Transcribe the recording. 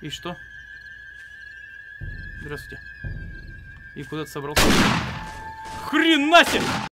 И что? Здравствуйте. И куда ты собрался? Хрена себе!